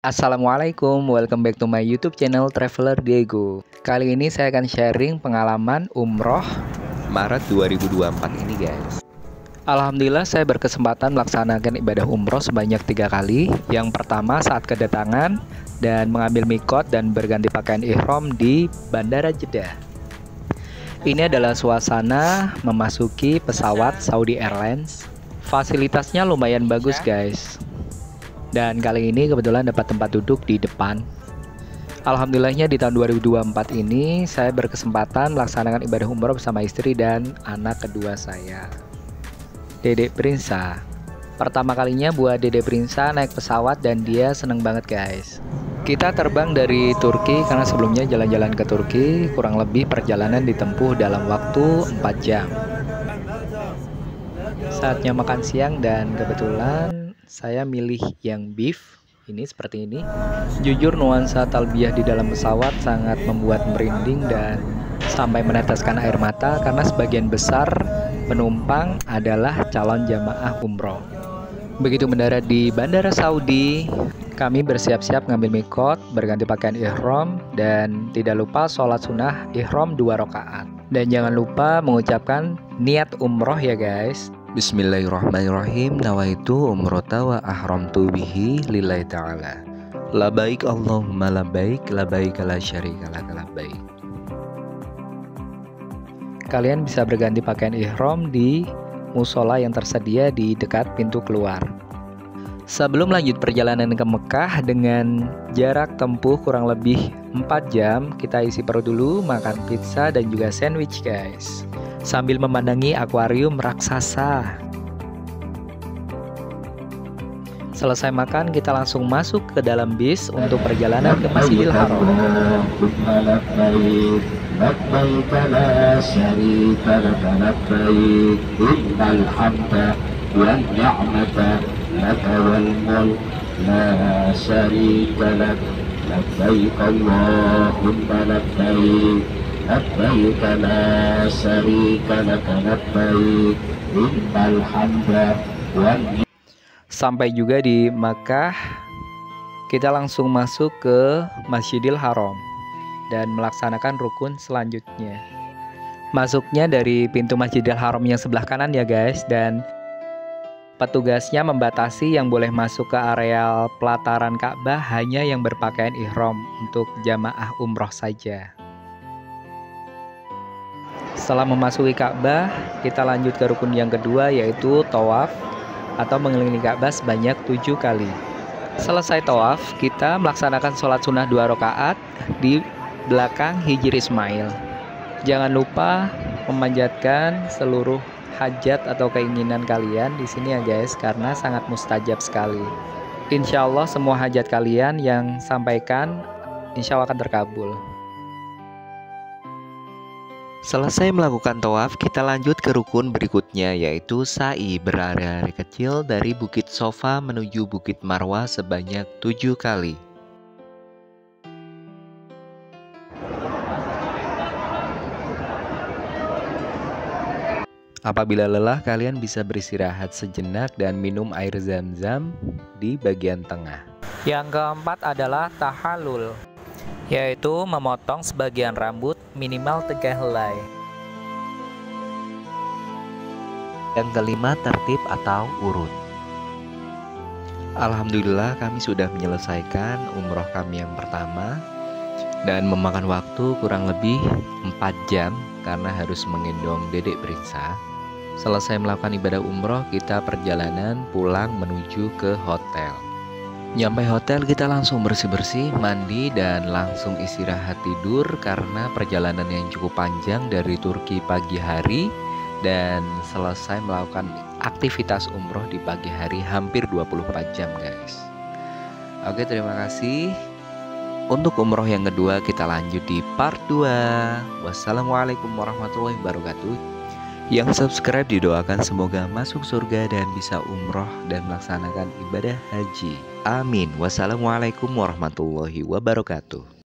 Assalamualaikum, welcome back to my YouTube channel Traveler Diego. Kali ini saya akan sharing pengalaman umroh Maret 2024 ini guys. Alhamdulillah saya berkesempatan melaksanakan ibadah umroh sebanyak tiga kali. Yang pertama saat kedatangan dan mengambil mikot dan berganti pakaian ihram di Bandara Jeddah. Ini adalah suasana memasuki pesawat Saudi Airlines. Fasilitasnya lumayan bagus guys dan kali ini kebetulan dapat tempat duduk di depan. Alhamdulillahnya di tahun 2024 ini saya berkesempatan melaksanakan ibadah umroh bersama istri dan anak kedua saya. Dedek Prinsa. Pertama kalinya buat Dedek Prinsa naik pesawat dan dia seneng banget guys. Kita terbang dari Turki karena sebelumnya jalan-jalan ke Turki kurang lebih perjalanan ditempuh dalam waktu 4 jam. Saatnya makan siang dan kebetulan saya milih yang beef ini seperti ini. Jujur nuansa talbiyah di dalam pesawat sangat membuat merinding dan sampai meneteskan air mata karena sebagian besar penumpang adalah calon jamaah umroh. Begitu mendarat di Bandara Saudi, kami bersiap-siap ngambil mikot, berganti pakaian ihram, dan tidak lupa sholat sunnah ihram dua rakaat. Dan jangan lupa mengucapkan niat umroh ya guys. Bismillahirrahmanirrahim. Nawaitu umrota wa ahramtu bihi lillahi ta'ala. Labaik Allahumma labaik Labaik la syarika laka labaik Kalian bisa berganti pakaian ihram di musola yang tersedia di dekat pintu keluar. Sebelum lanjut perjalanan ke Mekah dengan jarak tempuh kurang lebih 4 jam, kita isi perut dulu, makan pizza dan juga sandwich guys sambil memandangi akuarium raksasa. Selesai makan, kita langsung masuk ke dalam bis untuk perjalanan ke Masjidil Haram. لبيك لا شريك لك لبيك إن الحمد Sampai juga di Makkah, kita langsung masuk ke Masjidil Haram dan melaksanakan rukun selanjutnya. Masuknya dari pintu Masjidil Haram yang sebelah kanan ya guys dan petugasnya membatasi yang boleh masuk ke areal pelataran Ka'bah hanya yang berpakaian ihram untuk jamaah umroh saja. Setelah memasuki Ka'bah, kita lanjut ke rukun yang kedua yaitu tawaf atau mengelilingi Ka'bah sebanyak tujuh kali. Selesai tawaf, kita melaksanakan sholat sunnah dua rakaat di belakang Hijir Ismail. Jangan lupa memanjatkan seluruh hajat atau keinginan kalian di sini ya guys karena sangat mustajab sekali. Insya Allah semua hajat kalian yang sampaikan insya Allah akan terkabul. Selesai melakukan tawaf, kita lanjut ke rukun berikutnya yaitu sa'i berlari kecil dari Bukit Sofa menuju Bukit Marwah sebanyak tujuh kali. Apabila lelah, kalian bisa beristirahat sejenak dan minum air zam-zam di bagian tengah. Yang keempat adalah tahalul yaitu memotong sebagian rambut minimal tiga helai. Yang kelima tertib atau urut. Alhamdulillah kami sudah menyelesaikan umroh kami yang pertama dan memakan waktu kurang lebih 4 jam karena harus menggendong dedek Prinsa. Selesai melakukan ibadah umroh, kita perjalanan pulang menuju ke hotel. Nyampe hotel kita langsung bersih-bersih, mandi dan langsung istirahat tidur karena perjalanan yang cukup panjang dari Turki pagi hari dan selesai melakukan aktivitas umroh di pagi hari hampir 24 jam guys. Oke terima kasih. Untuk umroh yang kedua kita lanjut di part 2. Wassalamualaikum warahmatullahi wabarakatuh. Yang subscribe didoakan semoga masuk surga dan bisa umroh dan melaksanakan ibadah haji. Amin. Wassalamualaikum warahmatullahi wabarakatuh.